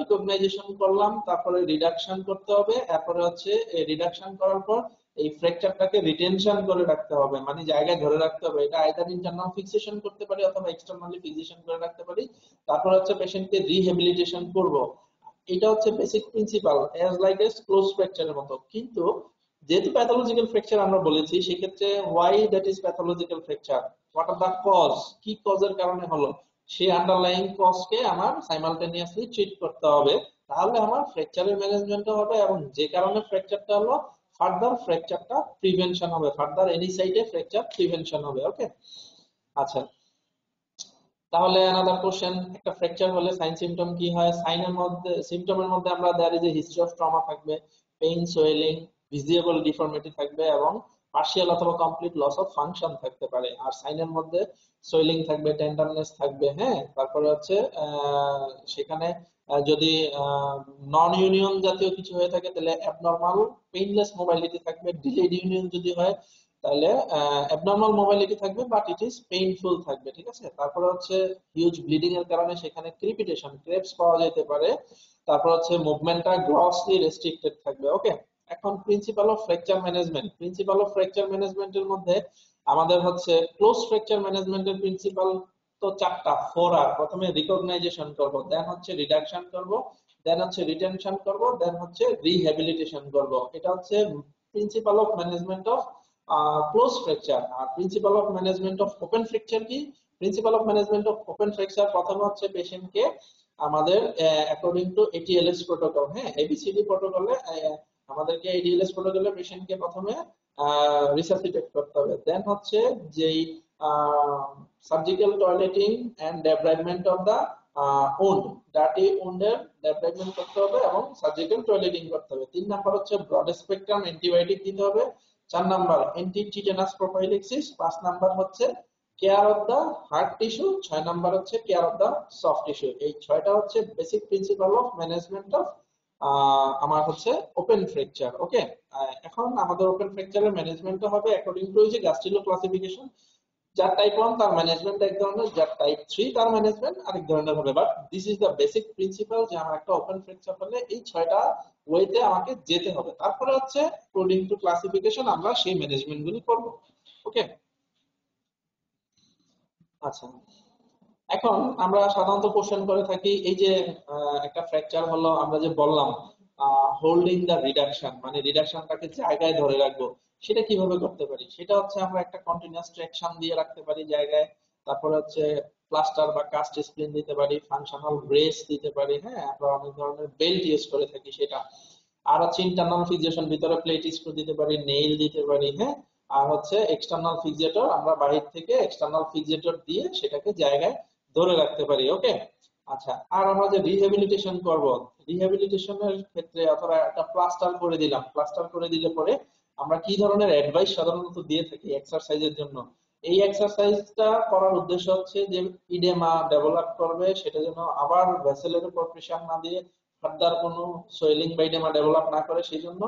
রিকগনাইজেশন করলাম, তারপরে রিডাকশন করতে হবে তারপরে হচ্ছে রিডাকশন করার পর এই ফ্র্যাকচারটাকে রিটেনশন করে রাখতে হবে। মানে জায়গায় ধরে রাখতে হবে। এটা আইদার ইন্টারনাল ফিক্সেশন করতে পারি অথবা এক্সটার্নালি ফিক্সেশন করে রাখতে পারি। তারপর হচ্ছে পেশেন্টকে রিহ্যাবিলিটেশন করব। এটা হচ্ছে basic principle as like as close ফ্র্যাকচারের মতো। কিন্তু যেহেতু প্যাথোলজিক্যাল ফ্র্যাকচার আমরা বলেছি, সেক্ষেত্রে why that is pathological fracture what are the cause কি কজের কারণে হলো? সেই আন্ডারলাইং কজকে আমার সাইমালটেনিয়াসলি ট্রিট করতে হবে। তাহলে আমার ফ্র্যাকচারের ম্যানেজমেন্ট হবে এবং যে কারণে ফ্র্যাকচারটা হলো ফার্দার ফ্র্যাকচারটা প্রিভেনশন হবে। ফার্দার এনি সাইডে ফ্র্যাকচার প্রিভেনশন হবে ওকে আচ্ছা। তাহলে অ্যানাদার কোশ্চেন একটা ফ্র্যাকচার হলে সাইন সিমটম কি হয়? সাইনের মধ্যে সিমটমের মধ্যে আমরা there is a history of trauma থাকবে পেইন সোয়েলিং ভিজিবল ডিফর্মিটি থাকবে এবং পার্শিয়াল অথবা কমপ্লিট লস অফ ফাংশন থাকতে পারে। আর সাইনের মধ্যে সোয়েলিং থাকবে টেন্ডারনেস থাকবে হ্যাঁ? তারপরে হচ্ছে সেখানে যদি নন ইউনিয়ন জাতীয় কিছু হয়ে থাকে, তাহলে অ্যাবনর্মাল পেইনলেস মোবাইলিটি থাকবে। ডিলেড ইউনিয়ন যদি হয়, তাহলে অ্যাবনর্মাল মোবাইলিটি থাকবে বাট ইট ইজ পেইনফুল থাকবে, ঠিক আছে? তারপরে হচ্ছে হিউজ ব্লিডিং এর কারণে সেখানে ক্রিপিটেশন ক্রেপস পাওয়া যেতে পারে। তারপর হচ্ছে মুভমেন্টটা গ্রসলি রেস্ট্রিক্টেড থাকবে ওকে এখন principle of fracture management principle of fracture ম্যানেজমেন্টের মধ্যে আমাদের হচ্ছে ক্লোজ ফ্র্যাকচার ম্যানেজমেন্টের প্রিন্সিপাল তো চারটা ফোর আর প্রথমে রিকগনাইজেশন করব দেন হচ্ছে রিডাকশন করব দেন হচ্ছে রিটেনশন করব দেন হচ্ছে রিহ্যাবিলিটেশন করব। এটা হচ্ছে principle of management of close fracture R principle of management of open fracture কি? Principle of management of open fracture প্রথমে হচ্ছে পেশেন্টকে আমাদের অ্যাকর্ডিং টু এটিএলএস প্রোটোকল হ্যাঁ এবিসিডি প্রোটোকলে আমাদেরকে এটিএলএস প্রোটোকলে পেশেন্টকে প্রথমে রিসাসিটেট করতে হবে। দেন হচ্ছে যেই surgical toileting and debridement of the wound dirty উন্ডের debridement করতে হবে এবং সার্জিক্যাল টয়লেটিং করতে হবে। তিন নাম্বার হচ্ছে ব্রড স্পেকট্রাম অ্যান্টিবায়োটিক দিতে হবে। চার নাম্বার অ্যান্টি টিটেনাস প্রোফাইলেক্সিস পাঁচ নাম্বার হচ্ছে care of the hard tissue ছয় নাম্বার হচ্ছে care of the soft tissue এই ছয়টা হচ্ছে basic principle of management of আমার হচ্ছে ওপেন ফ্র্যাকচার ওকে এখন আমাদের ওপেন ফ্র্যাকচারের ম্যানেজমেন্ট হবে অ্যাকর্ডিং টু যে গাস্ট্রিলো ক্লাসিফিকেশন যার টাইপ ওয়ান তার ম্যানেজমেন্ট এক ধরনের, যার টাইপ থ্রি তার ম্যানেজমেন্ট আরেক ধরনের হবে। But this is the basic principle যে আমার একটা ওপেন ফ্র্যাকচার হলে এই ছয়টা ওয়েতে আমাকে যেতে হবে। তারপরে হচ্ছে অ্যাকর্ডিং টু ক্লাসিফিকেশন আমরা সেই ম্যানেজমেন্ট গুলি করব। ওকে আচ্ছা। এখন আমরা সাধারণত কোশ্চেন করে থাকি, এই যে একটা ফ্র্যাকচার হলো, আমরা যে বললাম হোল্ডিং দা রিডাকশন মানে রিডাকশনটাকে জায়গায় ধরে রাখব। সেটা কীভাবে করতে পারি? সেটা হচ্ছে আমরা একটা কন্টিনিউয়াস ট্র্যাকশন দিয়ে রাখতে পারি জায়গায়। তারপরে হচ্ছে প্লাস্টার বা কাস্ট স্প্লিন দিতে পারি ফাংশনাল ব্রেস দিতে পারি হ্যাঁ? আমরা অনেক ধরনের বেল্ট ইউজ করে থাকি সেটা। আর হচ্ছে ইন্টারনাল ফিক্সেশন ভিতরে প্লেট স্ক্রু দিতে পারি নেইল দিতে পারি হ্যাঁ? আর হচ্ছে এক্সটার্নাল ফিক্সেটর আমরা বাহির থেকে এক্সটার্নাল ফিক্সেটর দিয়ে সেটাকে জায়গায় ধরে রাখতে পারি ওকে আচ্ছা আর আমরা যে রিহ্যাবিলিটেশন করব রিহ্যাবিলিটেশনের ক্ষেত্রে অথবা একটা প্লাস্টার করে দিলাম। প্লাস্টার করে দিলে পরে আমরা কি ধরনের অ্যাডভাইস সাধারণত দিয়ে থাকি এক্সারসাইজের জন্য? এই এক্সারসাইজটা করার উদ্দেশ্য হচ্ছে যে ইডেমা ডেভেলপ করবে, সেটা যেন আবার ভেসেলের উপর প্রেশার না দিয়ে ফার্দার কোনো সোয়েলিং বা ইডেমা ডেভেলপ না করে, সেই জন্য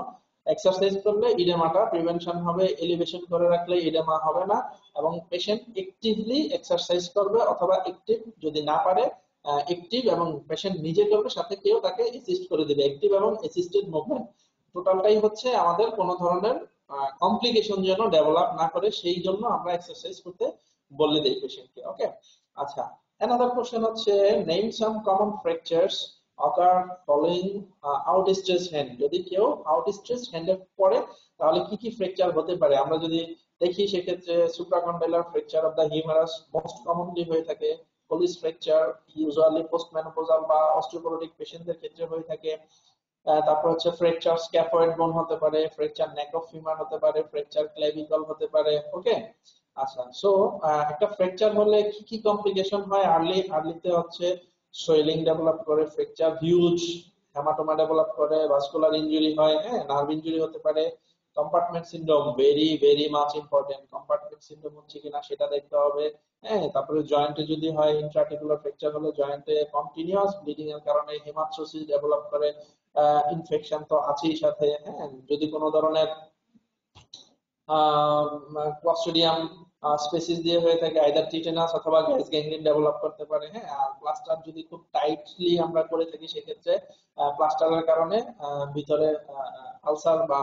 এক্সারসাইজ করলে ইডেমাটা প্রিভেনশন হবে এলিভেশন করে রাখলে ইডেমা হবে না এবং পেশেন্ট একটিভলি এক্সারসাইজ করবে অথবা একটিভ যদি না পারে একটিভ এবং পেশেন্ট নিজে করবে, সাথে কেউ তাকে অ্যাসিস্ট করে দিবে। একটিভ এবং অ্যাসিস্টেড মুভমেন্ট টোটালটাই হচ্ছে আমাদের কোনো ধরনের কমপ্লিকেশন যেন ডেভেলপ না করে সেই জন্য আমরা এক্সারসাইজ করতে বলে দেই পেশেন্টকে ওকে আচ্ছা অ্যানাদার কোশ্চেন হচ্ছে name some common fractures occur following uh, outstretched hand. যদি কেউ outstretched hand এ পড়ে তাহলে কি কি ফ্র্যাকচার হতে পারে? আমরা যদি দেখি সেক্ষেত্রে supracondylar fracture of the humerus most commonly হয়ে থাকে Colles' fracture usually post postmenopausal বা অস্টিওপোরোটিক পেশেন্টদের ক্ষেত্রে হয়ে থাকে তারপর হচ্ছে ফ্র্যাকচার স্ক্যাফয়েড বোন হতে পারে ফ্র্যাকচার নেক অফ ফিমার হতে পারে ফ্র্যাকচার ক্লেভিকল হতে পারে ওকে আচ্ছা সো একটা ফ্র্যাকচার হলে কি কি কমপ্লিকেশন হয়? আর্লি আর্লিতে হচ্ছে সোয়েলিং ডেভেলপ করে ফ্র্যাকচার হিউজ হেমাটোমা ডেভেলপ করে ভাস্কুলার হয় হ্যাঁ নার্ভ হতে পারে compartment syndrome very very much important compartment syndrome হচ্ছে কিনা সেটা দেখতে হবে হ্যাঁ তারপরে জয়েন্টে যদি হয় ইন্ট্রাটিকুলার ফ্র্যাকচার হলে জয়েন্টে কন্টিনিউয়াস ব্লিডিং এর কারণে হেমাটোসিস ডেভেলপ করে ইনফেকশন তো আছেই সাথে হ্যাঁ? যদি কোনো ধরনের স্পেসিস দিয়ে হয়ে থাকে আইদার টিটেনাস অথবা গ্যাস ডেভেলপ করতে পারে হ্যাঁ? আর প্লাস্টার যদি খুব টাইটলি আমরা করে থাকি, সেক্ষেত্রে প্লাস্টারের কারণে ভিতরে আলসার বা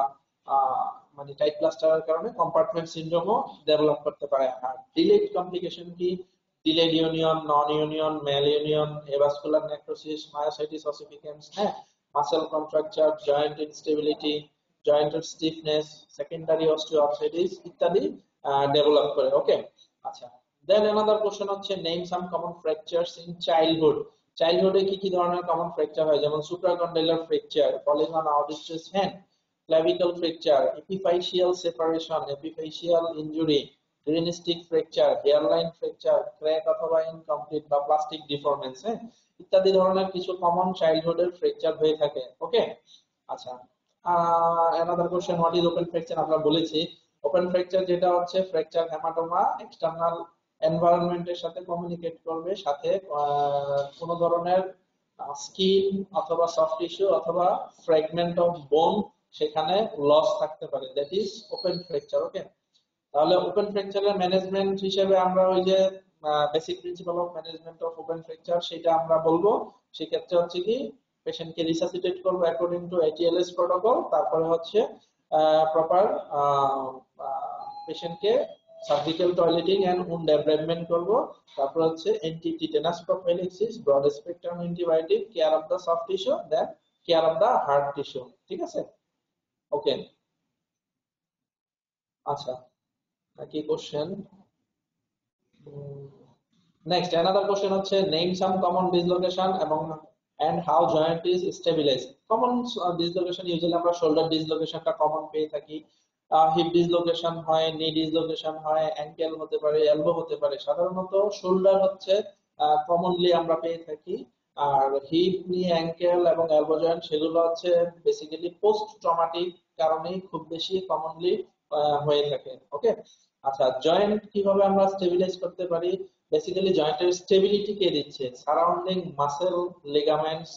মানে টাইট প্লাস্টারের কারণে কম্পার্টমেন্ট সিনড্রোমও ডেভেলপ করতে পারে। আর ডিলেড কমপ্লিকেশন কি? Delayed union non union mal union avascular necrosis myositis ossificans হ্যাঁ? মাসেল কন্ট্রাকচার জয়েন্ট ইনস্টেবিলিটি জয়েন্টের স্টিফনেস সেকেন্ডারি অস্টিওআর্থ্রাইটিস ইত্যাদি ডেভেলপ করে ওকে আচ্ছা দেন অ্যানাদার কোশ্চেন হচ্ছে name some common fractures in childhood চাইল্ডহুডে কি কি ধরনের কমন ফ্র্যাকচার হয়? যেমন supracondylar fracture falling on outstretched hand clavicle fracture, epiphyseal separation, epiphyseal injury stick fracture, hairline fracture, crack অথবা incomplete বা প্লাস্টিক ডিফরমেন্স হ্যাঁ? ইত্যাদি ধরনের কিছু কমন চাইল্ডহুডের ফ্র্যাকচার হয়ে থাকে ওকে আচ্ছা another question what is open fracture আমরা বলেছি ওপেন ফ্র্যাকচার যেটা হচ্ছে ফ্র্যাকচার হেমাটোমা এক্সটার্নাল এনভায়রনমেন্টের সাথে কমিউনিকেট করবে, সাথে কোনো ধরনের স্কিন অথবা সফট টিস্যু অথবা ফ্র্যাগমেন্ট অফ বোন সেখানে লস থাকতে পারে that is open fracture okay তাহলে ওপেন ফ্র্যাকচারের ম্যানেজমেন্ট হিসেবে আমরা ওই যে basic principle of management of open fracture সেটা আমরা বলব। সেক্ষেত্রে হচ্ছে কি পেশেন্টকে রিসাসিটেট করব অ্যাকর্ডিং টু এটিএলএস প্রোটোকল তারপরে হচ্ছে প্রপার পেশেন্টকে surgical toileting and wound development করব। তারপর হচ্ছে anti tetanus prophylaxis broad spectrum antibiotic care of the soft tissue then care of the hard tissue ঠিক আছে? ওকে আচ্ছা। কি কোশ্চেন নেক্সট অ্যানাদার কোশ্চেন হচ্ছে নেম সাম কমন ডিসলোকেশন এবং and how joint is stabilize common dislocation usually আমরা shoulder ডিসলোকেশনটা common পেয়ে থাকি। হিপ ডিসলোকেশন হয় নি ডিসলোকেশন হয় অ্যাঙ্কেল হতে পারে এলবো হতে পারে। সাধারণত শোল্ডার হচ্ছে কমনলি আমরা পেয়ে থাকি। আর হিপ নি অ্যাঙ্কেল এবং এলবো জয়েন্ট সেগুলো হচ্ছে বেসিক্যালি পোস্ট ট্রমাটিক কারণেই খুব বেশি কমনলি হয়ে থাকে। ওকে আচ্ছা জয়েন্ট কীভাবে আমরা স্টেবিলাইজ করতে পারি বেসিক্যালি জয়েন্টের স্টেবিলিটি কে দিচ্ছে surrounding muscle ligaments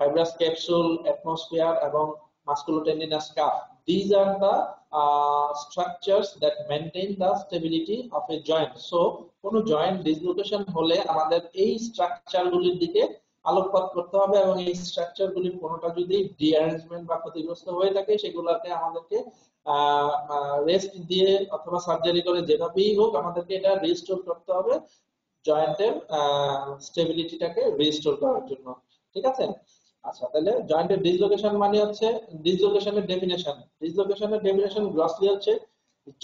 fibrous capsule, atmosphere এবং musculotendinous cuff. These are the uh, structures that maintain the stability of a joint. So, কোনো joint dislocation হলে আমাদের এই স্ট্রাকচার গুলির দিকে আলোকপাত করতে হবে এবং এই স্ট্রাকচার গুলির কোনোটা যদি ডিঅ্যারেঞ্জমেন্ট বা ক্ষতিগ্রস্ত হয়ে থাকে সেগুলোকে আমাদেরকে রেস্ট দিয়ে অথবা সার্জারি করে যেভাবেই হোক আমাদেরকে এটা রিস্টোর করতে হবে। জয়েন্টের স্টেবিলিটিটাকে রিস্টোর করার জন্য। ঠিক আছে? আচ্ছা তাহলে জয়েন্টের ডিসলোকেশন মানে হচ্ছে ডিসলোকেশনের ডেফিনেশন ডিসলোকেশনের ডেফিনেশন হচ্ছে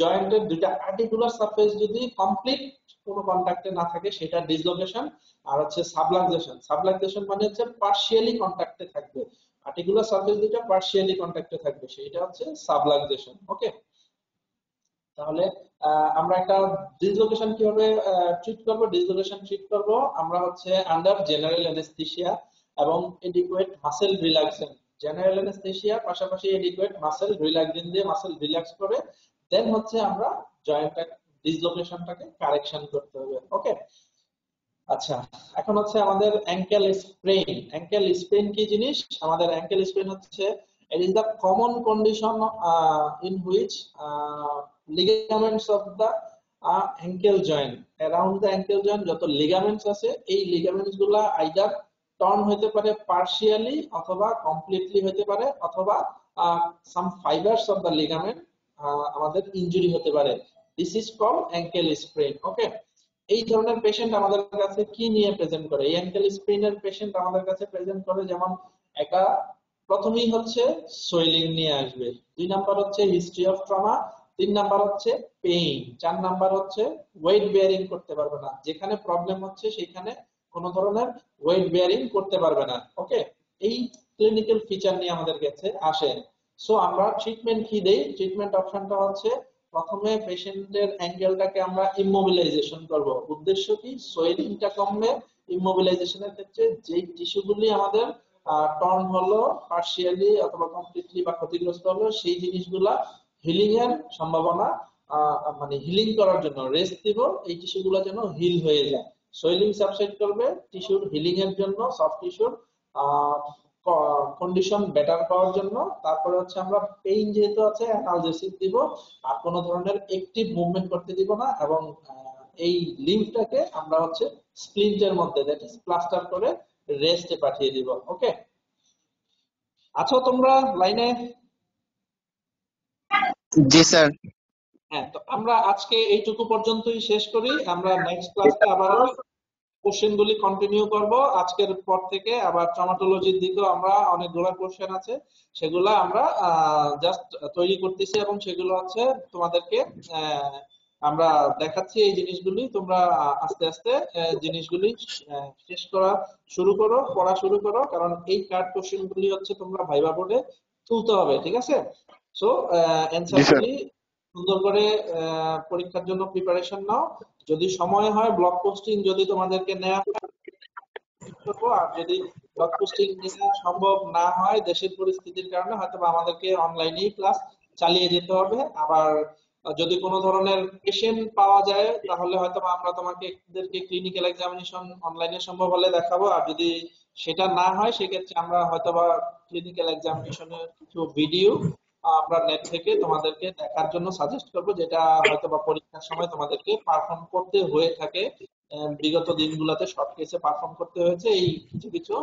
জয়েন্টের আর্টিকুলার সারফেস যদি কমপ্লিট কোনো কন্টাক্টে না থাকে, সেটা ডিসলোকেশন আর হচ্ছে সাবলাক্সেশন সাবলাক্সেশন মানে হচ্ছে পার্শিয়ালি কন্টাক্টে থাকবে। আর্টিকুলার সারফেস দুইটা পার্শিয়ালি কন্টাক্টে থাকবে সেটা হচ্ছে সাবলাক্সেশন ওকে তাহলে আমরা একটা ডিসলোকেশন কীভাবে ট্রিট করব? ডিসলোকেশন ট্রিট করব, আমরা হচ্ছে আন্ডার জেনারেল অ্যানেস্থেসিয়া এবং adequate muscle relaxant general anaesthesia পাশাপাশি এডিকুয়েট মাসেল রিল্যাক্সেন দিয়ে মাসেল রিল্যাক্স করে দেন হচ্ছে আমরা জয়েন্টটা ডিসলোকেশনটাকে কারেকশন করতে হবে ওকে আচ্ছা এখন হচ্ছে আমাদের অ্যাঙ্কেল স্প্রেইন অ্যাঙ্কেল স্প্রেইন কি জিনিস? আমাদের অ্যাঙ্কেল স্প্রেইন হচ্ছে common condition uh, in which uh, ligaments of the uh, ankle joint around the ankle joint যত ligaments আছে এই ligaments গুলা either টর্ন হতে পারে পার্শিয়ালি অথবা কমপ্লিটলি হতে পারে অথবা some fibres of the ligament আমাদের ইনজুরি হতে পারে। This is call ankle sprain okay এই ধরনের পেশেন্ট আমাদের কাছে কি নিয়ে প্রেজেন্ট করে? এই অ্যাঙ্কেল স্প্রেনের পেশেন্ট আমাদের কাছে প্রেজেন্ট করে, যেমন একটা প্রথমেই হচ্ছে সোয়েলিং নিয়ে আসবে। দুই নাম্বার হচ্ছে হিস্ট্রি অফ ট্রমা তিন নাম্বার হচ্ছে পেইন চার নাম্বার হচ্ছে ওয়েট বেয়ারিং করতে পারবে না। যেখানে প্রবলেম হচ্ছে সেখানে কোনো ধরনের ওয়েট বেয়ারিং করতে পারবে না। ওকে এই ক্লিনিক্যাল ফিচার নিয়ে আমাদের কাছে আসে। সো আমরা ট্রিটমেন্ট কি দেই? ট্রিটমেন্ট অপশনটা হচ্ছে প্রথমে পেশেন্টের অ্যাঙ্গেলটাকে আমরা ইমোবিলাইজেশন করব। উদ্দেশ্য কি? সোয়েলিংটা কমবে ইমোবিলাইজেশনের ক্ষেত্রে যেই টিস্যুগুলি আমাদের টর্ন হলো পার্শিয়ালি অথবা কমপ্লিটলি বা ক্ষতিগ্রস্ত হলো, সেই জিনিসগুলা হিলিং এর সম্ভাবনা মানে হিলিং করার জন্য রেস্ট দিব, এই টিস্যুগুলো যেন হিল হয়ে যায়। সোয়েলিং সাবসাইড করবে, টিস্যুর হিলিং এর জন্য সফট টিস্যুর কন্ডিশন বেটার পাওয়ার জন্য। তারপরে হচ্ছে আমরা পেইন যেহেতু আছে অ্যানালজেসিস দিব। আর কোনো ধরনের একটিভ মুভমেন্ট করতে দিব না এবং এই লিম্ফটাকে আমরা হচ্ছে স্প্লিন্টের মধ্যে দ্যাট ইজ প্লাস্টার করে রেস্টে পাঠিয়ে দিব ওকে আচ্ছা তোমরা লাইনে জি স্যার হ্যাঁ তো আমরা আজকে এইটুকু পর্যন্তই শেষ করি। আমরা নেক্সট ক্লাসে আবার কোশ্চেন গুলি কন্টিনিউ করব। আজকের পর থেকে আবার ট্রমাটোলজির দিকেও আমরা অনেকগুলো কোশ্চেন আছে। সেগুলো আমরা জাস্ট তৈরি করতেছি এবং সেগুলো হচ্ছে তোমাদেরকে আমরা দেখাচ্ছি এই জিনিসগুলি। তোমরা আস্তে আস্তে জিনিসগুলি শেষ করা শুরু করো পড়া শুরু করো। কারণ এই কার্ড কোশ্চেন গুলি হচ্ছে তোমরা ভাইবা বোর্ডে তুলতে হবে ঠিক আছে? সো অ্যান্সার গুলি সুন্দর করে আহ, পরীক্ষার জন্য প্রিপারেশন নাও। যদি সময় হয় ব্লগ পোস্টিং যদি তোমাদেরকে নেওয়া আর যদি ব্লগ পোস্টিং নেওয়া সম্ভব না হয় দেশের পরিস্থিতির কারণে হয়তো আমাদেরকে ক্লাস চালিয়ে যেতে হবে। আবার যদি কোনো ধরনের পেশেন্ট পাওয়া যায়, তাহলে হয়তো আমরা তোমাকে ক্লিনিক্যাল এক্সামিনেশন অনলাইনে সম্ভব হলে দেখাবো। আর যদি সেটা না হয়, সেক্ষেত্রে আমরা হয়তো বা ক্লিনিক্যাল এক্সামিনেশনের কিছু ভিডিও আমরা নেট থেকে তোমাদেরকে দেখার জন্য সাজেস্ট করব যেটা হয়তো বা পরীক্ষার সময় তোমাদেরকে পারফর্ম করতে হয়ে থাকে। বিগত দিনগুলোতে শর্ট কেসে পারফর্ম করতে হয়েছে। এই কিছু কিছু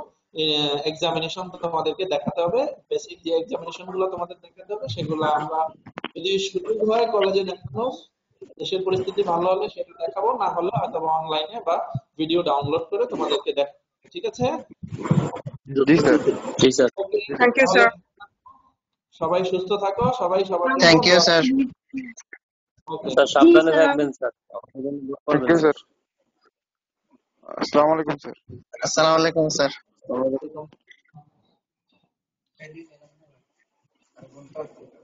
এক্সামিনেশন তোমাদেরকে দেখাতে হবে। বেসিক যে এক্সামিনেশনগুলো তোমাদের দেখাতে হবে সেগুলো আমরা যদি সুযোগ হয় কলেজে দেখানো দেশের পরিস্থিতি ভালো হলে সেটা দেখাবো না হলে হয়তো অনলাইনে বা ভিডিও ডাউনলোড করে তোমাদেরকে দেখাবো। ঠিক আছে? জি sir. G sir. Thank you, sir. সবাই সুস্থ থাকো সবাই সবার thank you sir okay sir সাবধানে থাকবেন স্যার। থ্যাংক ইউ স্যার আসসালামু আলাইকুম স্যার আসসালামু আলাইকুম স্যার Welcome.